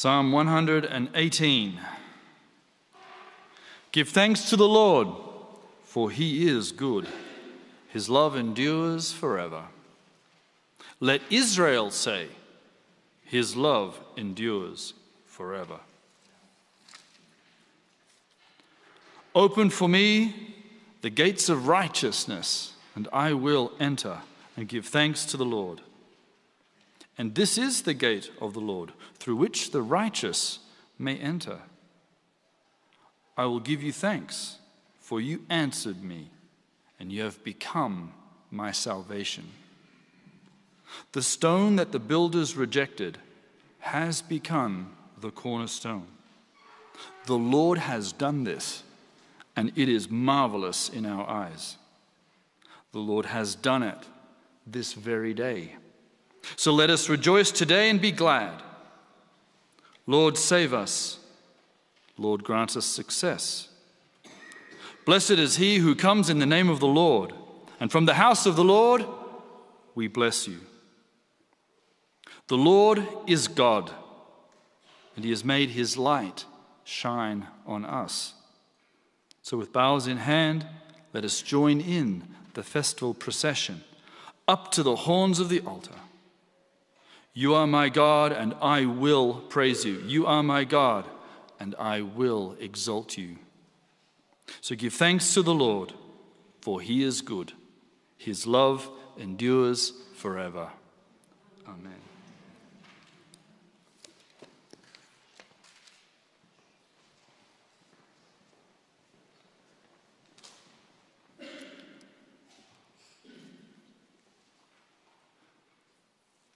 Psalm 118. Give thanks to the Lord, for he is good. His love endures forever. Let Israel say, His love endures forever. Open for me the gates of righteousness, and I will enter and give thanks to the Lord. And this is the gate of the Lord, through which the righteous may enter. I will give you thanks, for you answered me, and you have become my salvation. The stone that the builders rejected has become the cornerstone. The Lord has done this, and it is marvelous in our eyes. The Lord has done it this very day. So let us rejoice today and be glad. Lord, save us. Lord, grant us success. Blessed is he who comes in the name of the Lord, and from the house of the Lord we bless you. The Lord is God, and he has made his light shine on us. So, with bows in hand, let us join in the festival procession up to the horns of the altar. You are my God, and I will praise you. You are my God, and I will exalt you. So give thanks to the Lord, for he is good. His love endures forever. Amen.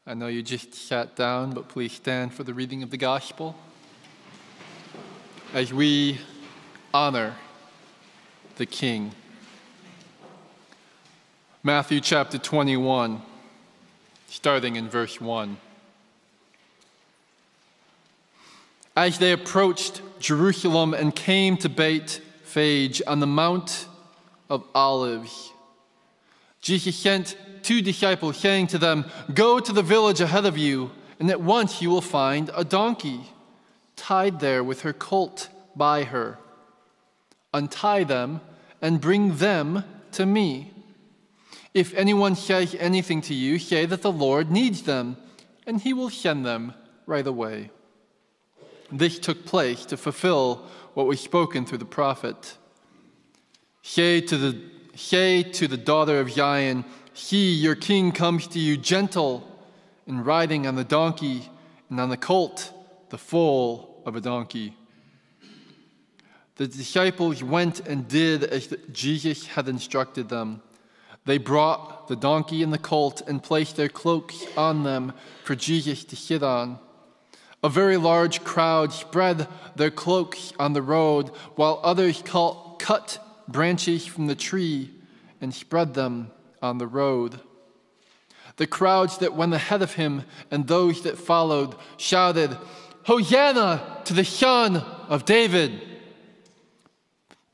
I know you just sat down, but please stand for the reading of the gospel as we honor the King. Matthew chapter 21, starting in verse 1. As they approached Jerusalem and came to Beit Phage on the Mount of Olives, Jesus sent two disciples, saying to them, Go to the village ahead of you, and at once you will find a donkey tied there with her colt by her. Untie them and bring them to me. If anyone says anything to you, say that the Lord needs them, and he will send them right away. This took place to fulfill what was spoken through the prophet. Say to the, say to the daughter of Zion, he, your king, comes to you gentle and riding on the donkey and on the colt, the foal of a donkey. The disciples went and did as Jesus had instructed them. They brought the donkey and the colt and placed their cloaks on them for Jesus to sit on. A very large crowd spread their cloaks on the road, while others cut branches from the tree and spread them on the road. The crowds that went ahead of him and those that followed shouted, Hosanna to the Son of David!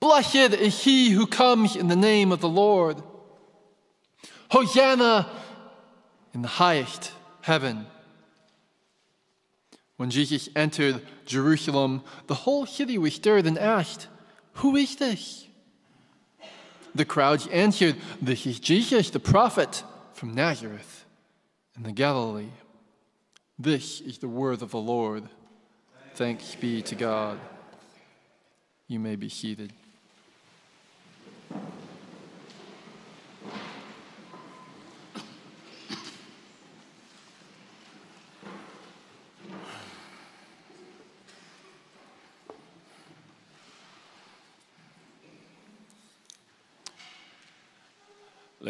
Blessed is he who comes in the name of the Lord! Hosanna in the highest heaven! When Jesus entered Jerusalem, the whole city was stirred and asked, Who is this? The crowds answered, This is Jesus, the prophet from Nazareth in the Galilee. This is the word of the Lord. Thanks be to God. You may be seated.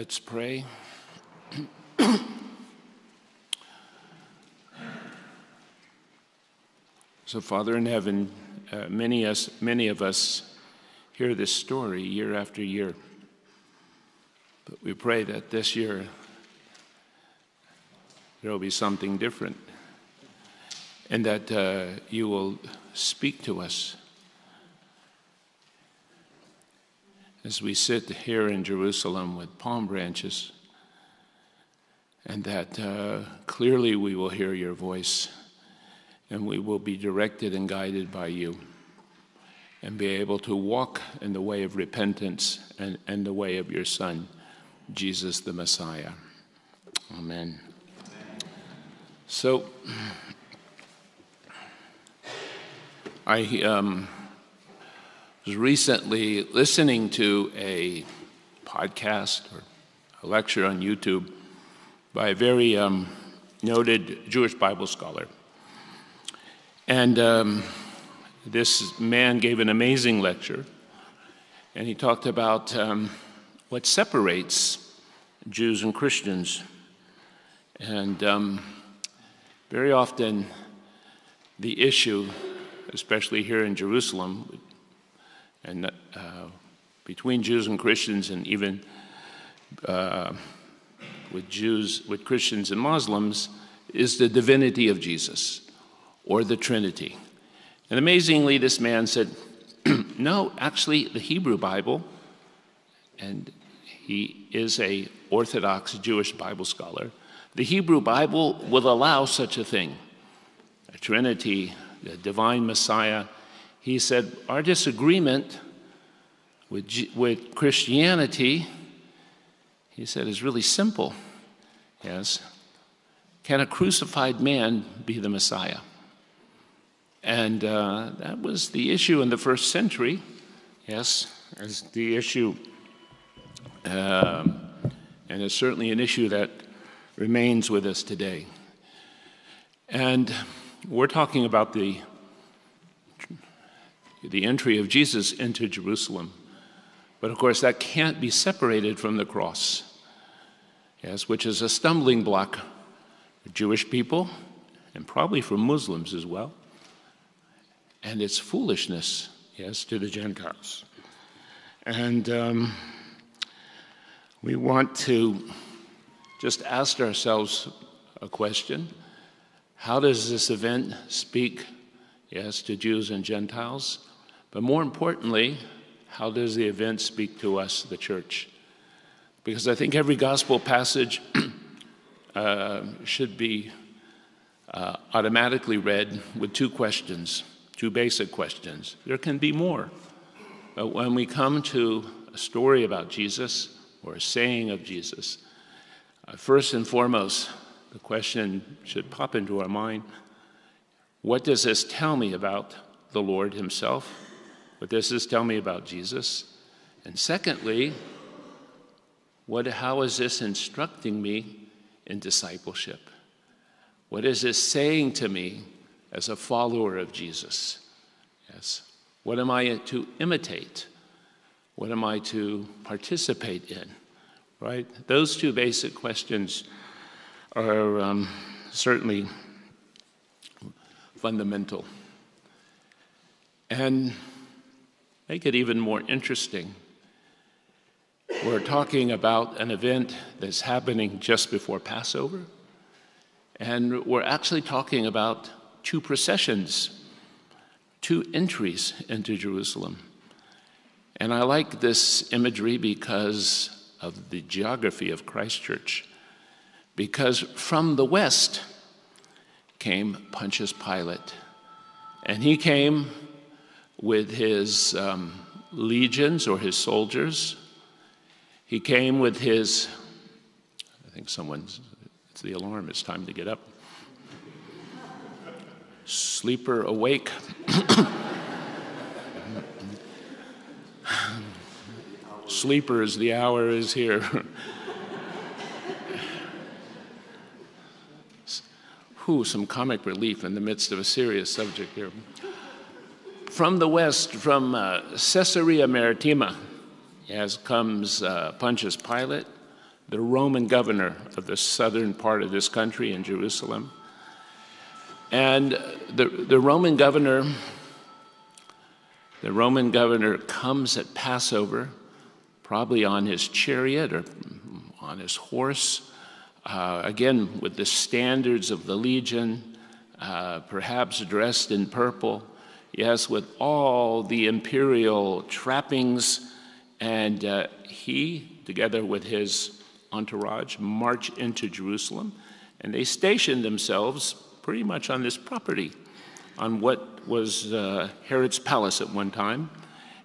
Let's pray. so, Father in heaven, uh, many, us, many of us hear this story year after year. But we pray that this year there will be something different and that uh, you will speak to us as we sit here in Jerusalem with palm branches, and that uh, clearly we will hear your voice and we will be directed and guided by you and be able to walk in the way of repentance and, and the way of your Son, Jesus the Messiah. Amen. So, I um, was recently listening to a podcast or a lecture on YouTube by a very um, noted Jewish Bible scholar. And um, this man gave an amazing lecture, and he talked about um, what separates Jews and Christians. And um, very often, the issue, especially here in Jerusalem, and uh, between Jews and Christians, and even uh, with Jews, with Christians and Muslims, is the divinity of Jesus or the Trinity. And amazingly, this man said, No, actually, the Hebrew Bible, and he is a Orthodox Jewish Bible scholar, the Hebrew Bible will allow such a thing a Trinity, the divine Messiah. He said, Our disagreement with, with Christianity, he said, is really simple. Yes. Can a crucified man be the Messiah? And uh, that was the issue in the first century, yes, as the issue, um, and it's certainly an issue that remains with us today. And we're talking about the, the entry of Jesus into Jerusalem. But of course, that can't be separated from the cross, yes, which is a stumbling block for Jewish people and probably for Muslims as well and its foolishness, yes, to the Gentiles. And um, we want to just ask ourselves a question How does this event speak, yes, to Jews and Gentiles? But more importantly, how does the event speak to us, the church? Because I think every gospel passage uh, should be uh, automatically read with two questions two basic questions. There can be more. But when we come to a story about Jesus or a saying of Jesus, uh, first and foremost, the question should pop into our mind what does this tell me about the Lord Himself? What does this tell me about Jesus? And secondly, what, how is this instructing me in discipleship? What is this saying to me as a follower of Jesus? Yes. What am I to imitate? What am I to participate in? Right? Those two basic questions are um, certainly fundamental. And make it even more interesting. We're talking about an event that's happening just before Passover, and we're actually talking about two processions, two entries into Jerusalem. And I like this imagery because of the geography of Christ Church. Because from the west came Pontius Pilate. And he came with his um, legions or his soldiers. He came with his, I think someone's, it's the alarm, it's time to get up sleeper awake. Sleeper, Sleepers, the hour is here. Some comic relief in the midst of a serious subject here. From the west, from uh, Caesarea Maritima, as comes uh, Pontius Pilate, the Roman governor of the southern part of this country in Jerusalem. And the, the Roman governor, the Roman governor comes at Passover, probably on his chariot or on his horse, uh, again with the standards of the legion, uh, perhaps dressed in purple, yes, with all the imperial trappings. And uh, he, together with his entourage, march into Jerusalem, and they station themselves pretty much on this property. on what was uh, Herod's palace at one time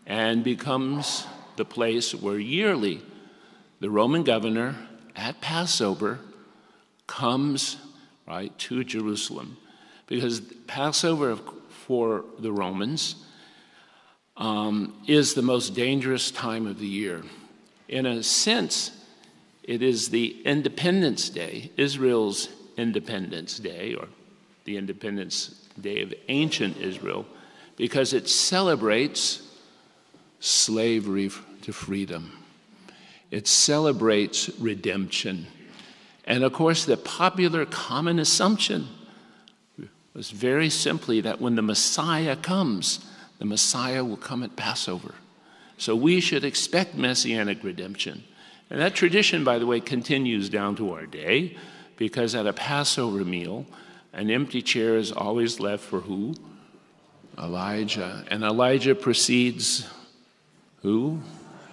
and becomes the place where yearly the Roman governor at Passover comes right to Jerusalem because Passover for the Romans um, is the most dangerous time of the year. In a sense, it is the Independence Day, Israel's Independence Day, or the Independence Day of ancient Israel, because it celebrates slavery to freedom. It celebrates redemption. And of course, the popular common assumption was very simply that when the Messiah comes, the Messiah will come at Passover. So we should expect messianic redemption. And that tradition, by the way, continues down to our day because at a Passover meal, an empty chair is always left for who? Elijah. And Elijah precedes who?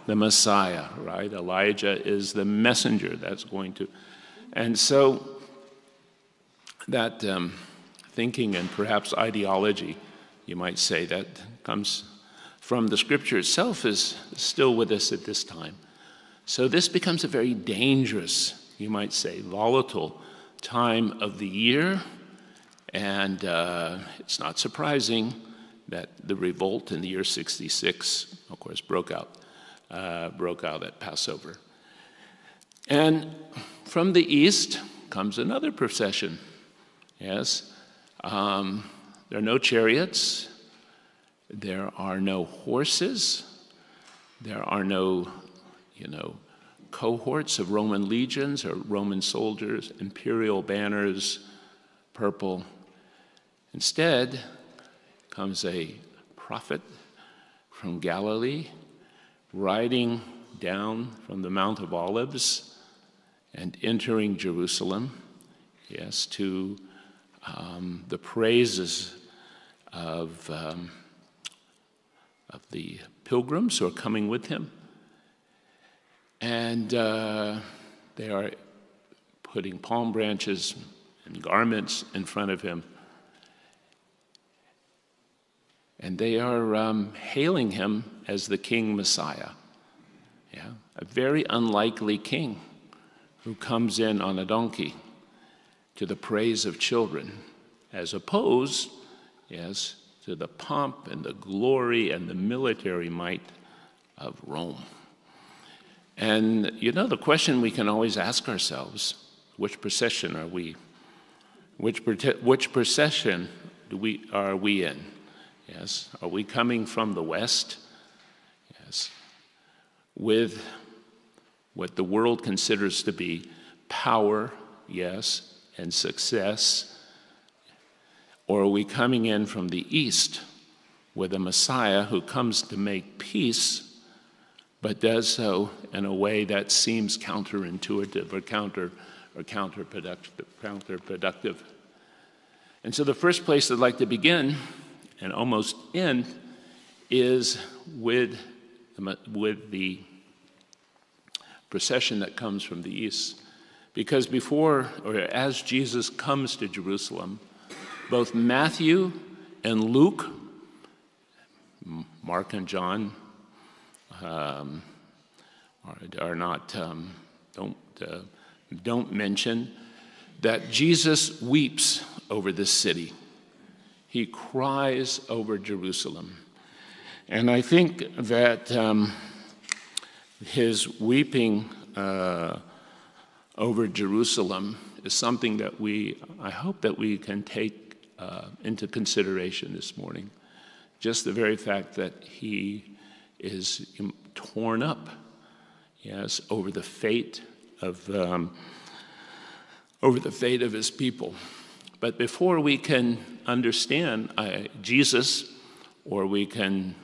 The Messiah, right? Elijah is the messenger that's going to. And so that um, thinking and perhaps ideology, you might say, that comes from the scripture itself is still with us at this time. So this becomes a very dangerous, you might say, volatile time of the year. And uh, it's not surprising that the revolt in the year 66, of course, broke out, uh, broke out at Passover. And from the east comes another procession. Yes, um, there are no chariots, there are no horses, there are no, you know, cohorts of Roman legions or Roman soldiers, imperial banners, purple. Instead, comes a prophet from Galilee riding down from the Mount of Olives and entering Jerusalem, yes, to um, the praises of, um, of the pilgrims who are coming with him. And uh, they are putting palm branches and garments in front of him. And they are um, hailing him as the King Messiah. Yeah, a very unlikely king who comes in on a donkey to the praise of children, as opposed, yes, to the pomp and the glory and the military might of Rome. And you know, the question we can always ask ourselves which procession are we? Which, which procession do we, are we in? Yes, are we coming from the West? Yes, with what the world considers to be power, yes, and success? Or are we coming in from the East with a Messiah who comes to make peace, but does so in a way that seems counterintuitive or counter or counterproductive, counterproductive? And so the first place I'd like to begin and almost end is with, with the procession that comes from the east. Because before, or as Jesus comes to Jerusalem, both Matthew and Luke, Mark and John, um, are, are, not, um, don't, uh, don't mention that Jesus weeps over this city. He cries over Jerusalem. And I think that um, his weeping uh, over Jerusalem is something that we, I hope that we can take uh, into consideration this morning. Just the very fact that he is torn up, yes, over the fate of, um, over the fate of his people. But before we can understand uh, Jesus, or we can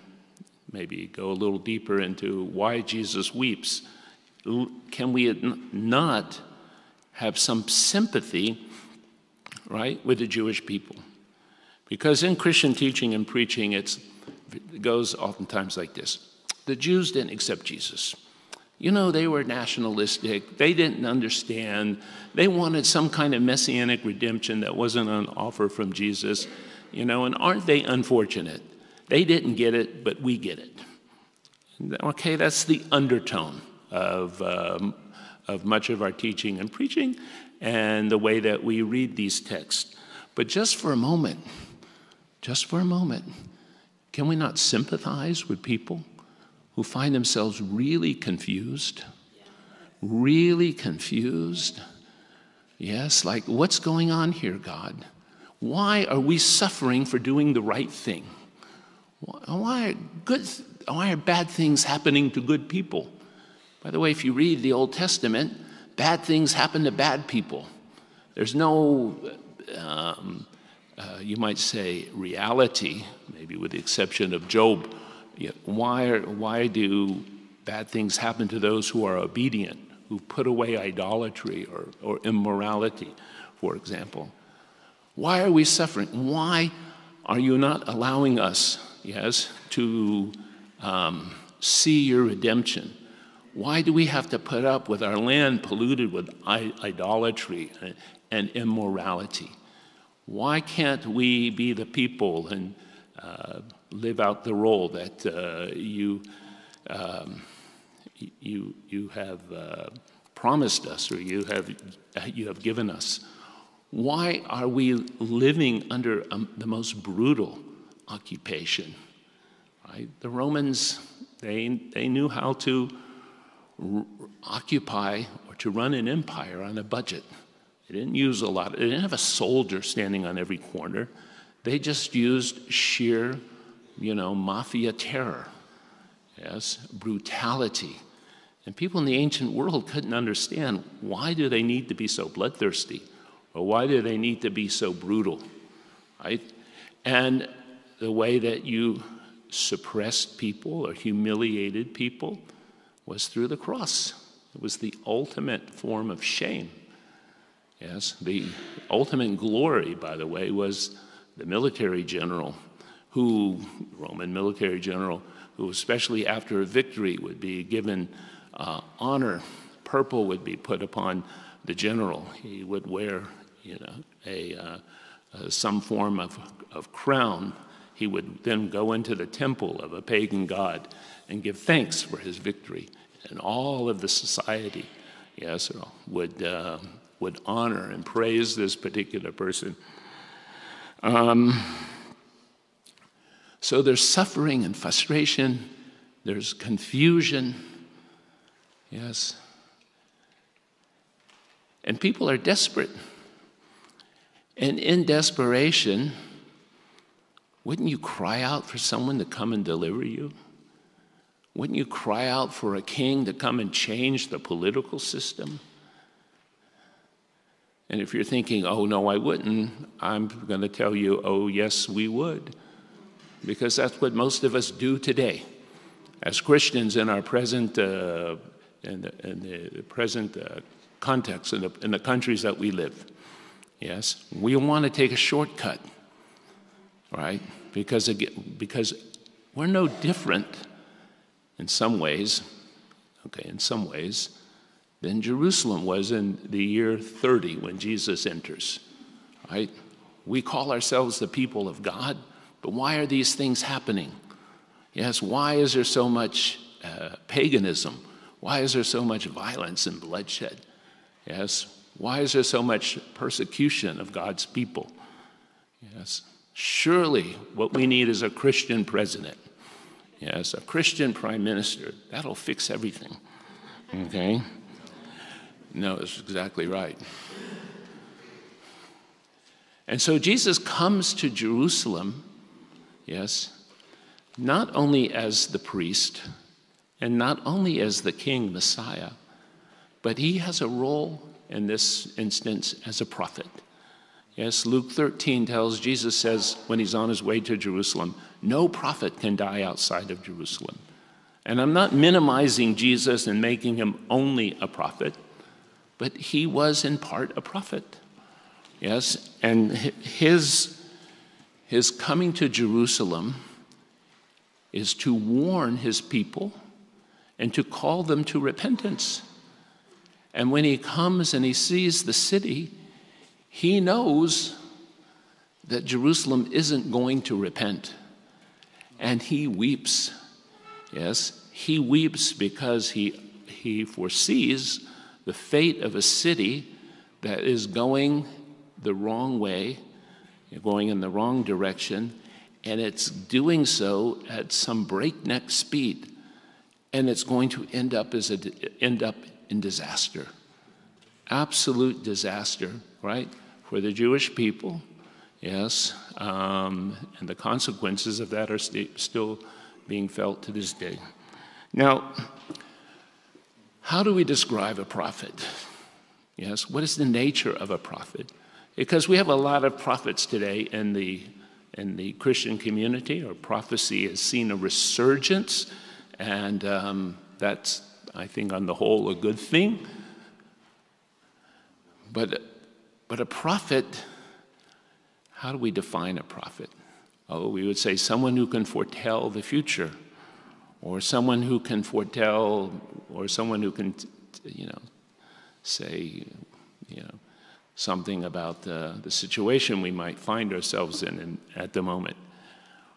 maybe go a little deeper into why Jesus weeps, can we not have some sympathy, right, with the Jewish people? Because in Christian teaching and preaching, it goes oftentimes like this The Jews didn't accept Jesus. You know, they were nationalistic. They didn't understand. They wanted some kind of messianic redemption that wasn't on offer from Jesus. you know, and aren't they unfortunate? They didn't get it, but we get it. Okay, that's the undertone of, um, of much of our teaching and preaching and the way that we read these texts. But just for a moment, just for a moment, can we not sympathize with people who find themselves really confused? Really confused? Yes, like, what's going on here, God? Why are we suffering for doing the right thing? Why are, good, why are bad things happening to good people? By the way, if you read the Old Testament, bad things happen to bad people. There's no, um, uh, you might say, reality, maybe with the exception of Job. Why, are, why do bad things happen to those who are obedient, who put away idolatry or, or immorality, for example? Why are we suffering? Why are you not allowing us, yes, to um, see your redemption? Why do we have to put up with our land polluted with idolatry and immorality? Why can't we be the people and uh, live out the role that uh, you, um, you, you have uh, promised us or you have, you have given us? Why are we living under um, the most brutal occupation? Right? The Romans, they, they knew how to occupy or to run an empire on a budget. They didn't use a lot, they didn't have a soldier standing on every corner. They just used sheer, you know, mafia terror, yes, brutality. And people in the ancient world couldn't understand why do they need to be so bloodthirsty? or why do they need to be so brutal? Right? And the way that you suppressed people or humiliated people was through the cross. It was the ultimate form of shame. Yes, the ultimate glory, by the way, was the military general who, Roman military general, who, especially after a victory, would be given uh, honor. Purple would be put upon the general. He would wear you know, a, uh, uh, some form of, of crown, he would then go into the temple of a pagan god and give thanks for his victory. And all of the society, yes, would, uh, would honor and praise this particular person. Um, so there's suffering and frustration, there's confusion, yes. And people are desperate. And in desperation, wouldn't you cry out for someone to come and deliver you? Wouldn't you cry out for a king to come and change the political system? And if you're thinking, oh, no, I wouldn't, I'm going to tell you, oh, yes, we would. Because that's what most of us do today. As Christians in our present, uh, in, the, in the present uh, context, in the, in the countries that we live. Yes, we want to take a shortcut, right? Because, because we're no different in some ways, okay, in some ways, than Jerusalem was in the year 30 when Jesus enters, right? We call ourselves the people of God, but why are these things happening? Yes, why is there so much uh, paganism? Why is there so much violence and bloodshed? Yes, why is there so much persecution of God's people? Yes, surely what we need is a Christian president. Yes, a Christian prime minister. That'll fix everything. Okay? No, that's exactly right. And so Jesus comes to Jerusalem, yes, not only as the priest and not only as the king Messiah, but he has a role in this instance as a prophet. Yes, Luke 13 tells Jesus says when he's on his way to Jerusalem, no prophet can die outside of Jerusalem. And I'm not minimizing Jesus and making him only a prophet, but he was in part a prophet. Yes, and his, his coming to Jerusalem is to warn his people and to call them to repentance. And when he comes and he sees the city, he knows that Jerusalem isn't going to repent. And he weeps. Yes, he weeps because he, he foresees the fate of a city that is going the wrong way, going in the wrong direction, and it's doing so at some breakneck speed, and it's going to end up as a, end up in disaster, absolute disaster, right, for the Jewish people, yes, um, and the consequences of that are st- still being felt to this day. Now, how do we describe a prophet? Yes, what is the nature of a prophet? Because we have a lot of prophets today in the, in the Christian community, or prophecy has seen a resurgence, and um, that's, I think, on the whole, a good thing. But, but a prophet, how do we define a prophet? Oh, we would say someone who can foretell the future, or someone who can foretell, or someone who can, you know, say, you know, something about uh, the situation we might find ourselves in, in, at the moment.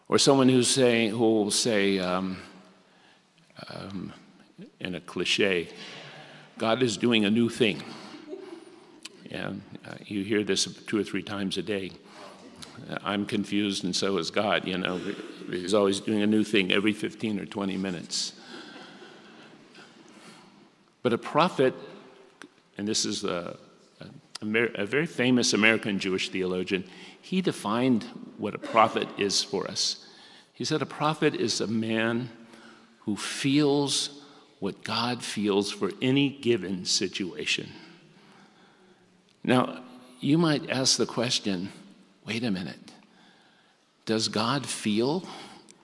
Or someone who's saying, who will say, um, um, in a cliche, God is doing a new thing. Yeah, uh, you hear this two or three times a day. Uh, I'm confused, and so is God. You know, He's always doing a new thing every 15 or 20 minutes. But a prophet, and this is a, a very famous American Jewish theologian, he defined what a prophet is for us. He said a prophet is a man who feels what God feels for any given situation. Now, you might ask the question wait a minute, does God feel?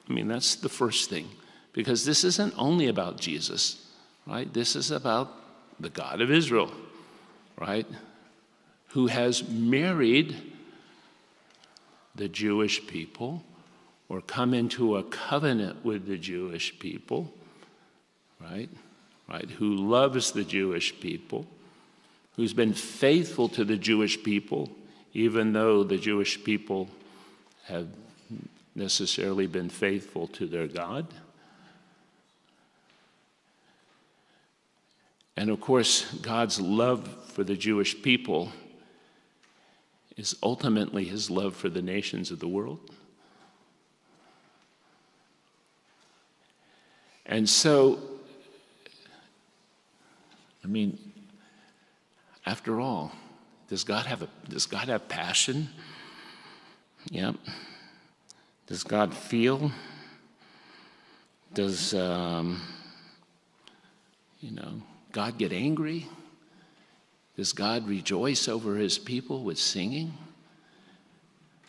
I mean, that's the first thing, because this isn't only about Jesus, right? This is about the God of Israel, right? Who has married the Jewish people or come into a covenant with the Jewish people, right? Right? Who loves the Jewish people, who's been faithful to the Jewish people, even though the Jewish people have necessarily been faithful to their God. And of course, God's love for the Jewish people is ultimately his love for the nations of the world. And so, I mean, after all, does God have a does God have passion? Yep. Does God feel? Does um, you know God get angry? Does God rejoice over his people with singing?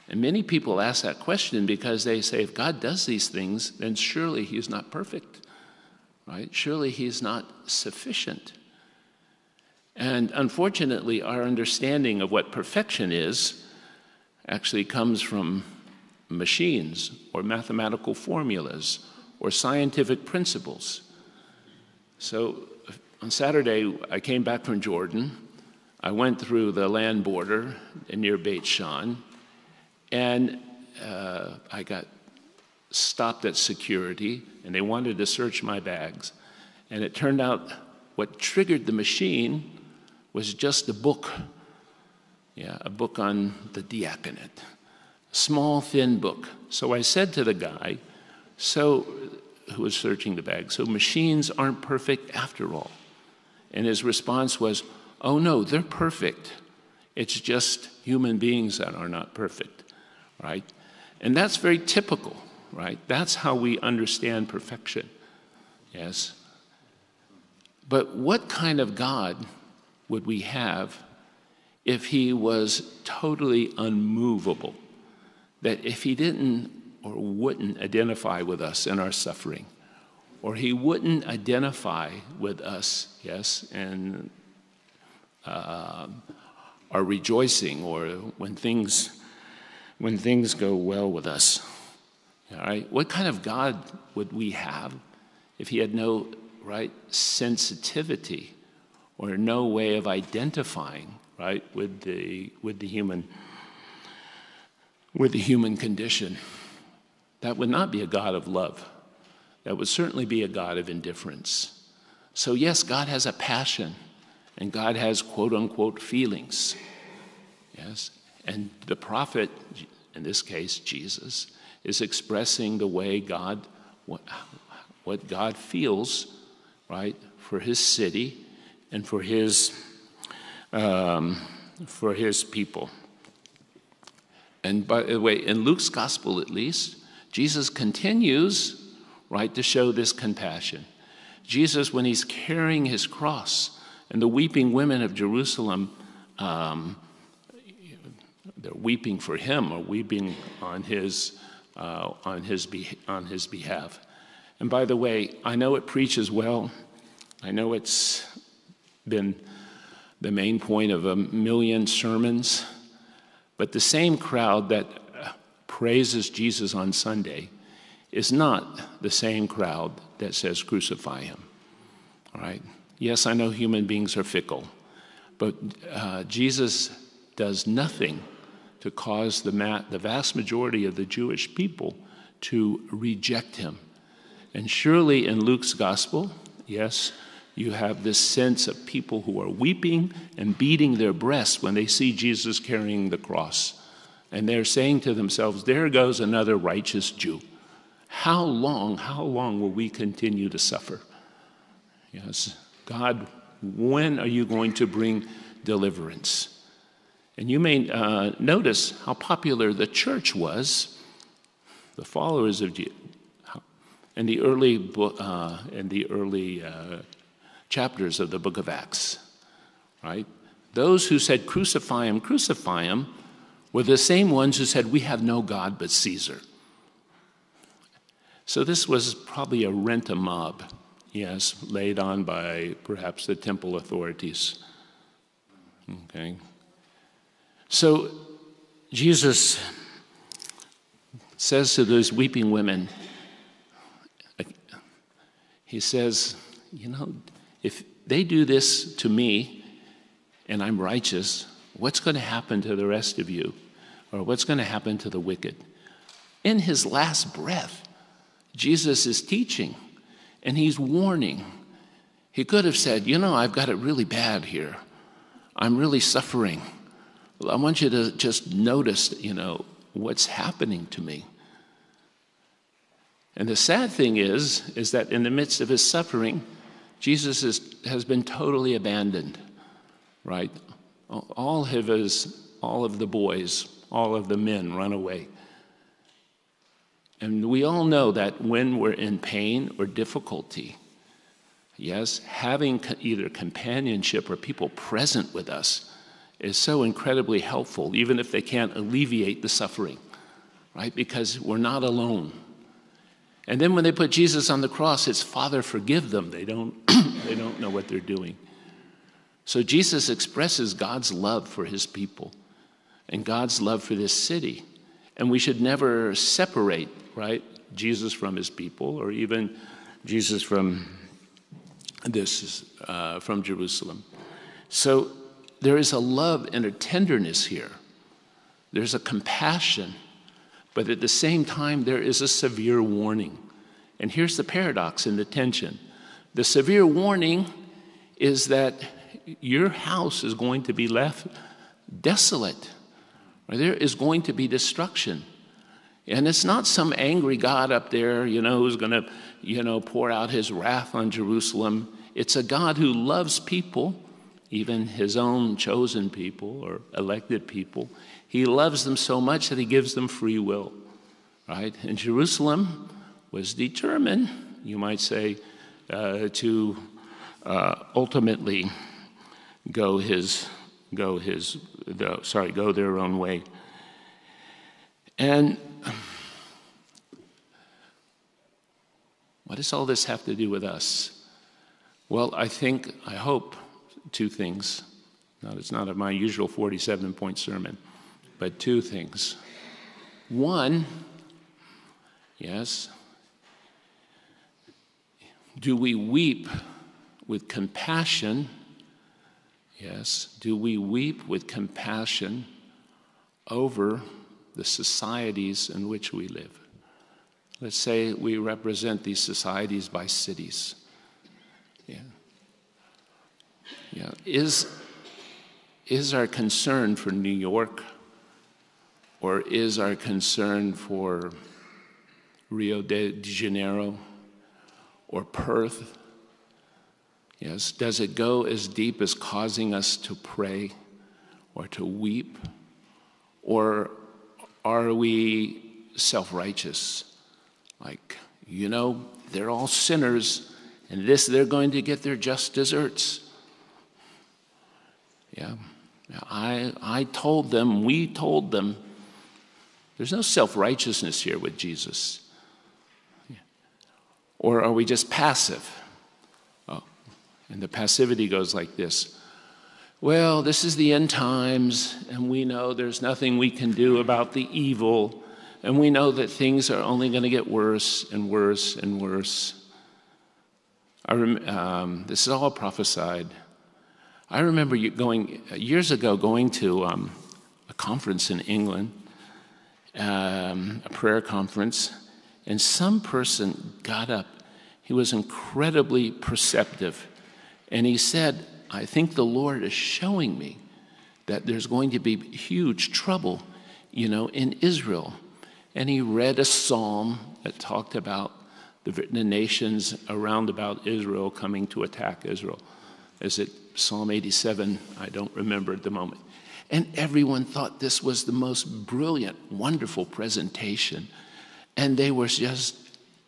And many people ask that question because they say, if God does these things, then surely he's not perfect, right? Surely he's not sufficient. And unfortunately, our understanding of what perfection is actually comes from machines or mathematical formulas or scientific principles. So on Saturday, I came back from Jordan. I went through the land border near Beit She'an, and uh, I got stopped at security, and they wanted to search my bags. And it turned out what triggered the machine was just a book. Yeah, a book on the diaconate. Small, thin book. So I said to the guy, so who was searching the bag, so machines aren't perfect after all. And his response was, oh no, they're perfect. It's just human beings that are not perfect, right? And that's very typical, right? That's how we understand perfection, yes? But what kind of God would we have if he was totally unmovable? That if he didn't or wouldn't identify with us in our suffering, or he wouldn't identify with us, yes, and uh, our rejoicing, or when things when things go well with us. All right, what kind of God would we have if he had no right sensitivity or no way of identifying, right, with the, with the human with the human condition. That would not be a God of love. That would certainly be a God of indifference. So, yes, God has a passion, and God has quote unquote feelings. Yes, and the prophet, in this case, Jesus, is expressing the way God, what, what God feels, right, for his city and for his, um, for his people. And by the way, in Luke's gospel at least, Jesus continues, right, to show this compassion. Jesus, when he's carrying his cross, and the weeping women of Jerusalem, um, they're weeping for him or weeping on his, uh, on, his be- on his behalf. And by the way, I know it preaches well. I know it's been the main point of a million sermons. But the same crowd that uh, praises Jesus on Sunday is not the same crowd that says, crucify him. All right? Yes, I know human beings are fickle, but uh, Jesus does nothing to cause the, ma- the vast majority of the Jewish people to reject him. And surely in Luke's gospel, yes, you have this sense of people who are weeping and beating their breasts when they see Jesus carrying the cross. And they're saying to themselves, There goes another righteous Jew. How long, how long will we continue to suffer? Yes, God, when are you going to bring deliverance? And you may uh, notice how popular the church was, the followers of Jesus, in the early, uh, in the early uh, chapters of the book of Acts, right? Those who said, Crucify him, crucify him, were the same ones who said, We have no God but Caesar. So this was probably a rent a mob, yes, laid on by perhaps the temple authorities. Okay. So Jesus says to those weeping women, He says, You know, if they do this to me and I'm righteous, what's going to happen to the rest of you? Or what's going to happen to the wicked? In his last breath, Jesus is teaching and he's warning. He could have said, You know, I've got it really bad here. I'm really suffering. I want you to just notice, you know, what's happening to me. And the sad thing is, is that in the midst of his suffering, Jesus is, has been totally abandoned, right? All of his, all of the boys, all of the men run away. And we all know that when we're in pain or difficulty, yes, having either companionship or people present with us is so incredibly helpful, even if they can't alleviate the suffering, right? Because we're not alone. And then when they put Jesus on the cross, it's Father, forgive them. They don't, they don't know what they're doing. So Jesus expresses God's love for his people and God's love for this city. And we should never separate, right, Jesus from his people or even Jesus from this, uh, from Jerusalem. So there is a love and a tenderness here. There's a compassion but at the same time, there is a severe warning. And here's the paradox and the tension the severe warning is that your house is going to be left desolate, or there is going to be destruction. And it's not some angry God up there, you know, who's going to, you know, pour out his wrath on Jerusalem. It's a God who loves people, even his own chosen people or elected people. He loves them so much that he gives them free will, right? And Jerusalem was determined, you might say, uh, to uh, ultimately go his, go his, the, sorry, go their own way. And what does all this have to do with us? Well, I think, I hope, two things. Now, it's not of my usual 47 point sermon but two things. One, yes, do we weep with compassion? Yes, do we weep with compassion over the societies in which we live. Let's say we represent these societies by cities. Yeah. Yeah. Is, is our concern for New York or is our concern for Rio de Janeiro or Perth? Yes. Does it go as deep as causing us to pray or to weep? Or are we self righteous? Like, you know, they're all sinners, and this, they're going to get their just desserts. Yeah. I, I told them, we told them. There's no self righteousness here with Jesus. Or are we just passive? Oh, and the passivity goes like this Well, this is the end times, and we know there's nothing we can do about the evil and we know that things are only going to get worse and worse and worse. Rem- um, this is all prophesied. I remember going years ago going to um, a conference in England, um, a prayer conference, and some person got up. He was incredibly perceptive, and he said, "I think the Lord is showing me that there's going to be huge trouble, you know, in Israel." and he read a psalm that talked about the, the nations around about Israel coming to attack Israel. Is it Psalm 87? I don't remember at the moment. And everyone thought this was the most brilliant, wonderful presentation. And they were just,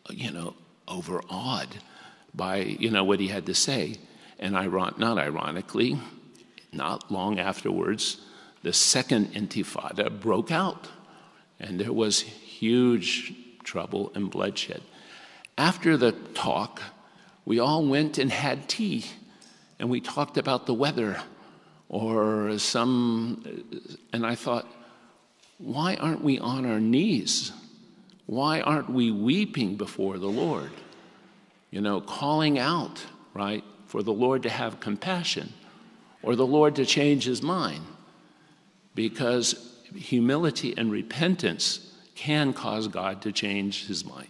you know, overawed by, you know, what he had to say. And iron- not ironically, not long afterwards, the second intifada broke out. And there was huge trouble and bloodshed. After the talk, we all went and had tea and we talked about the weather or some, and I thought, why aren't we on our knees? Why aren't we weeping before the Lord? You know, calling out, right, for the Lord to have compassion or the Lord to change his mind. Because humility and repentance can cause God to change his mind.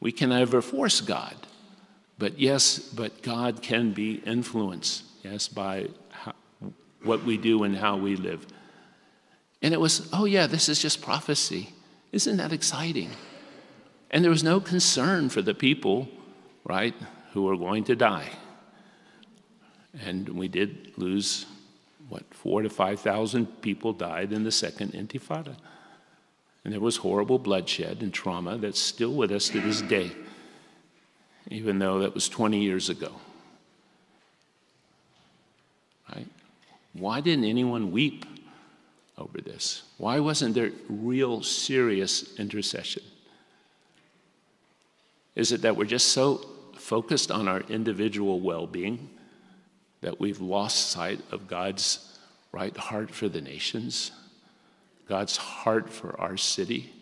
We can never force God, but yes, but God can be influenced, yes, by what we do and how we live. And it was, oh yeah, this is just prophecy. Isn't that exciting? And there was no concern for the people, right, who were going to die. And we did lose, what, four to 5,000 people died in the second intifada. And there was horrible bloodshed and trauma that's still with us to this day, even though that was 20 years ago. Why didn't anyone weep over this? Why wasn't there real serious intercession? Is it that we're just so focused on our individual well being that we've lost sight of God's right heart for the nations? God's heart for our city.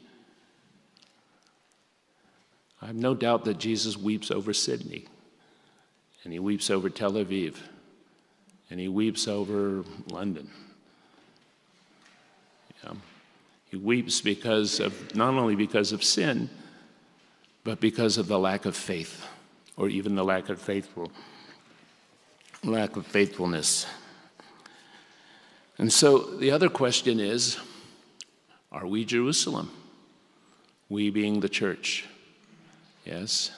I have no doubt that Jesus weeps over Sydney, and he weeps over Tel Aviv, and he weeps over London. Yeah. He weeps because of not only because of sin, but because of the lack of faith, or even the lack of faithful lack of faithfulness. And so the other question is are we Jerusalem? We being the church. Yes.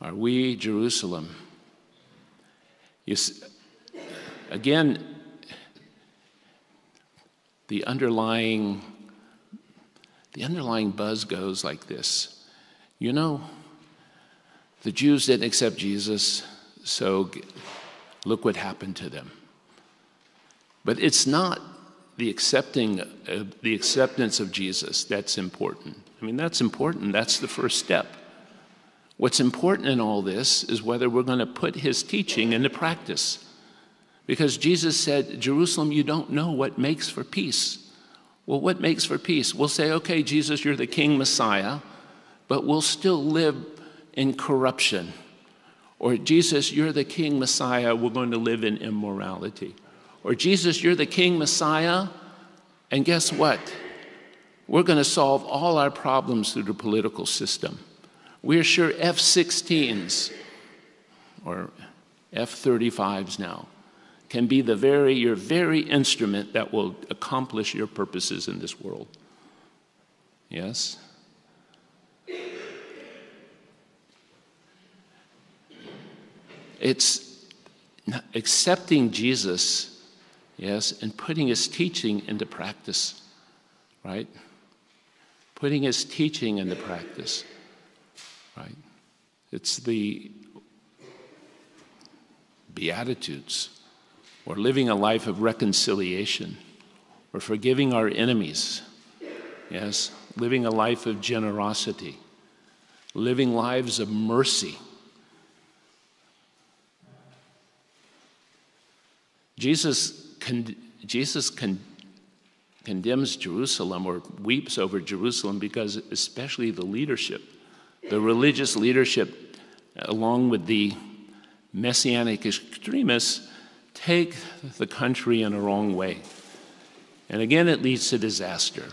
Are we Jerusalem? You see, again, the underlying the underlying buzz goes like this. You know, the Jews didn't accept Jesus, so look what happened to them. But it's not the accepting uh, the acceptance of Jesus that's important. I mean that's important. That's the first step. What's important in all this is whether we're going to put his teaching into practice. Because Jesus said, "Jerusalem, you don't know what makes for peace." Well, what makes for peace? We'll say, "Okay, Jesus, you're the king Messiah," but we'll still live in corruption. Or Jesus, you're the king Messiah, we're going to live in immorality. Or, Jesus, you're the King Messiah, and guess what? we're going to solve all our problems through the political system. We're sure F 16s or F 35s now can be the very, your very instrument that will accomplish your purposes in this world. Yes? It's accepting Jesus, yes, and putting his teaching into practice, right? Putting his teaching into practice, right? It's the Beatitudes. We're living a life of reconciliation. We're forgiving our enemies. Yes, living a life of generosity, living lives of mercy. Jesus, con- Jesus con- condemns Jerusalem or weeps over Jerusalem because, especially the leadership, the religious leadership, along with the messianic extremists, take the country in a wrong way. And again, it leads to disaster.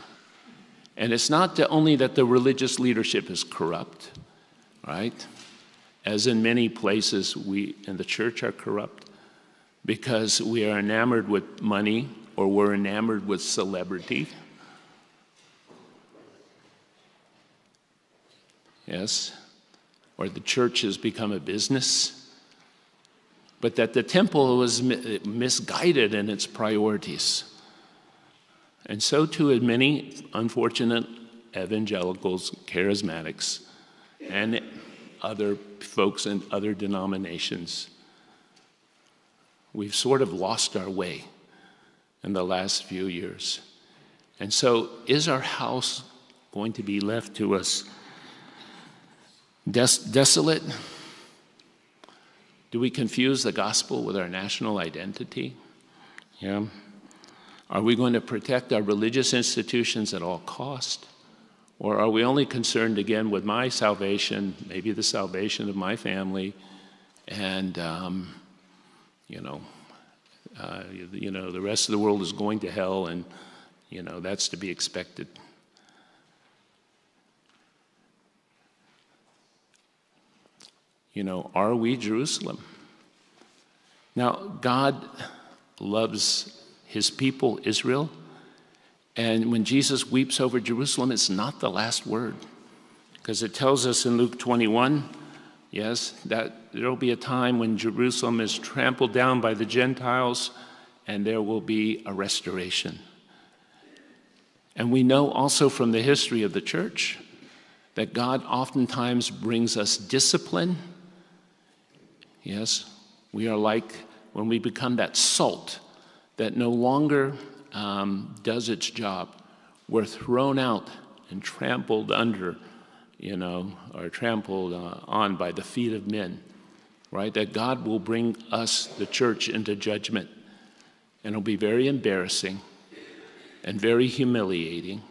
And it's not only that the religious leadership is corrupt, right? As in many places, we in the church are corrupt because we are enamored with money or we're enamored with celebrity. Yes? Or the church has become a business but that the temple was misguided in its priorities. And so too had many unfortunate evangelicals, charismatics, and other folks in other denominations. We've sort of lost our way in the last few years. And so, is our house going to be left to us des- desolate? Do we confuse the gospel with our national identity? Yeah. Are we going to protect our religious institutions at all cost? Or are we only concerned again with my salvation, maybe the salvation of my family, and um, you know, uh, you know, the rest of the world is going to hell, and you know that's to be expected. You know, are we Jerusalem? Now, God loves his people, Israel. And when Jesus weeps over Jerusalem, it's not the last word. Because it tells us in Luke 21, yes, that there will be a time when Jerusalem is trampled down by the Gentiles and there will be a restoration. And we know also from the history of the church that God oftentimes brings us discipline Yes, we are like when we become that salt that no longer um, does its job. We're thrown out and trampled under, you know, or trampled uh, on by the feet of men, right? That God will bring us, the church, into judgment. And it'll be very embarrassing and very humiliating.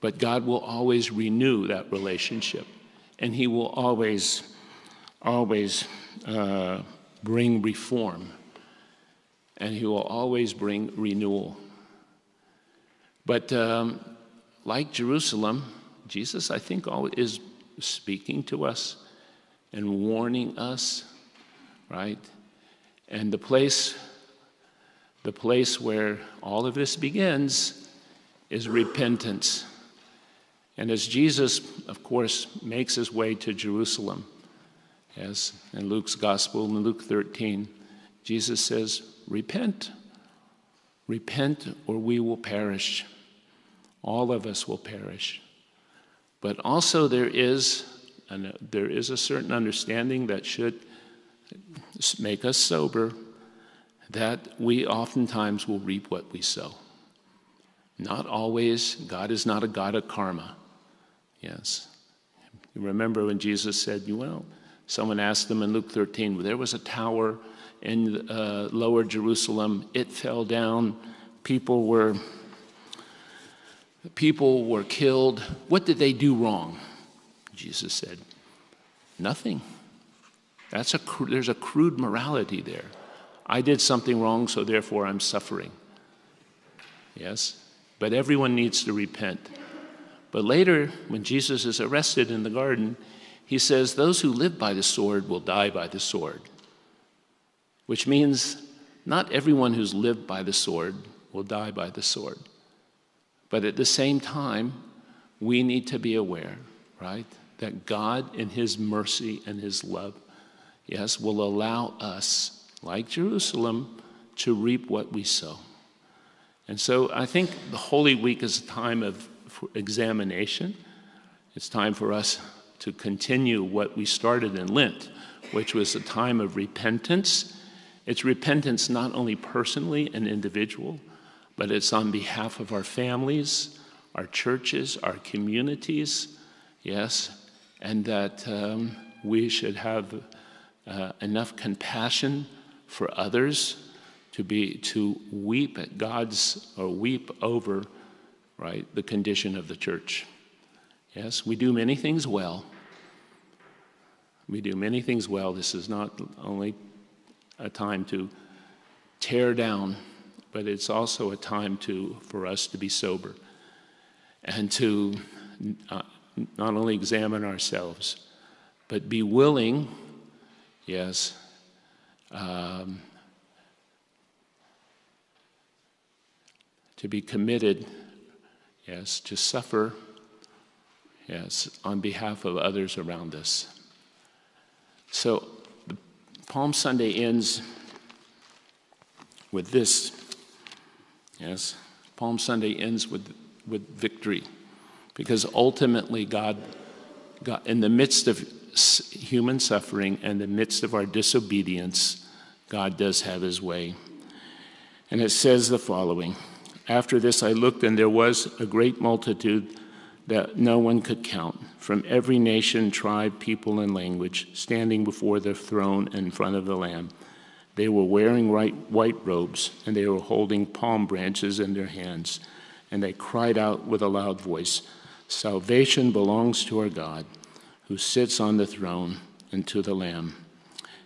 But God will always renew that relationship, and He will always always uh, bring reform, and He will always bring renewal. But um, like Jerusalem, Jesus, I think, is speaking to us and warning us, right? And the place, the place where all of this begins is repentance. And as Jesus, of course, makes his way to Jerusalem, as in Luke's Gospel, in Luke 13, Jesus says, Repent. Repent, or we will perish. All of us will perish. But also, there is, an, there is a certain understanding that should make us sober that we oftentimes will reap what we sow. Not always. God is not a God of karma. Yes. You remember when Jesus said, You Well, Someone asked them in Luke 13, there was a tower in uh, lower Jerusalem. It fell down. People were, people were killed. What did they do wrong? Jesus said, nothing. That's a, there's a crude morality there. I did something wrong, so therefore I'm suffering. Yes? but everyone needs to repent. But later, when Jesus is arrested in the garden, he says, Those who live by the sword will die by the sword. Which means not everyone who's lived by the sword will die by the sword. But at the same time, we need to be aware, right, that God, in His mercy and His love, yes, will allow us, like Jerusalem, to reap what we sow. And so I think the Holy Week is a time of examination. It's time for us to continue what we started in Lent, which was a time of repentance. It's repentance not only personally and individual, but it's on behalf of our families, our churches, our communities, yes, and that um, we should have uh, enough compassion for others to be to weep at God's or weep over right the condition of the church. Yes, we do many things well. We do many things well. This is not only a time to tear down, but it's also a time to for us to be sober and to uh, not only examine ourselves, but be willing, yes, um, to be committed, yes, to suffer, yes, on behalf of others around us. So, Palm Sunday ends with this. Yes, Palm Sunday ends with, with victory because ultimately, God, God, in the midst of human suffering and the midst of our disobedience, God does have his way. And it says the following after this, I looked, and there was a great multitude that no one could count, from every nation, tribe, people, and language, standing before the throne in front of the Lamb. They were wearing white robes, and they were holding palm branches in their hands. And they cried out with a loud voice Salvation belongs to our God, who sits on the throne, and to the Lamb.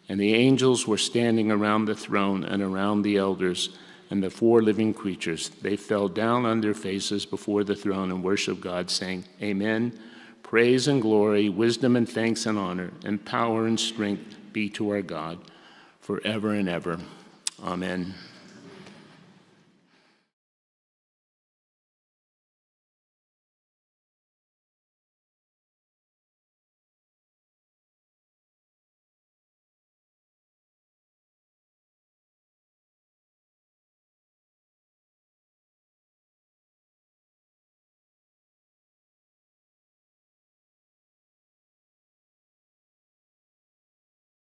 And the angels were standing around the throne and around the elders and the four living creatures. They fell down on their faces before the throne and worshiped God, saying, Amen. Praise and glory, wisdom and thanks and honor, and power and strength be to our God forever and ever. Amen.